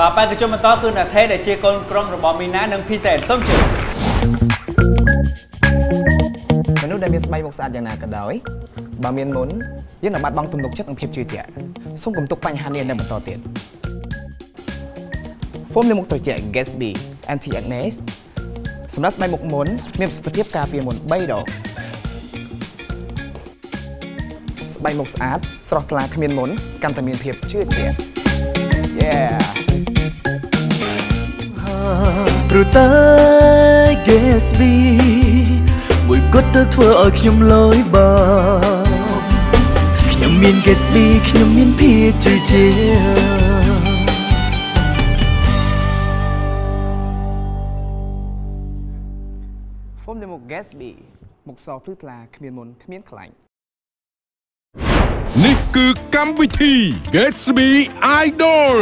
បាទបេក្ខជនបន្តគឺណាថេដែលជាកូនក្រុមរបស់មីណានិងភីសែនសូមជឿមនុស្សដែលមានស្បែកមុខស្អាតយ៉ាងណាក៏ដោយបើមានមុនយើងនឹងបាត់បង់ទំនុកចិត្តនិងភាពជឿជាក់សូមកុំទុកបញ្ហានេះនៅបន្តទៀតហ្វូមលាងមុខត្រជាក់ Gatsby Anti Acne សម្រាប់ស្បែកមុខមុនមានប្រសិទ្ធភាពការពារមុន3ដងស្បែកមុខស្អាតស្រស់ថ្លាគ្មានមុនកាន់តែមានភាពជឿជាក់ Yeah ព្រោះតែ Gatsby មួយគត់ទៅធ្វើឲ្យខ្ញុំលយបាខ្ញុំមាន Gatsby ខ្ញុំមានភាពជឿជាក់ហ្វូមលាងមុខ Gatsby មុខសភ្លឺថ្លាគ្មានមុនគ្មានខ្លាញ់ នេះគឺកម្មវិធី Gatsby Idol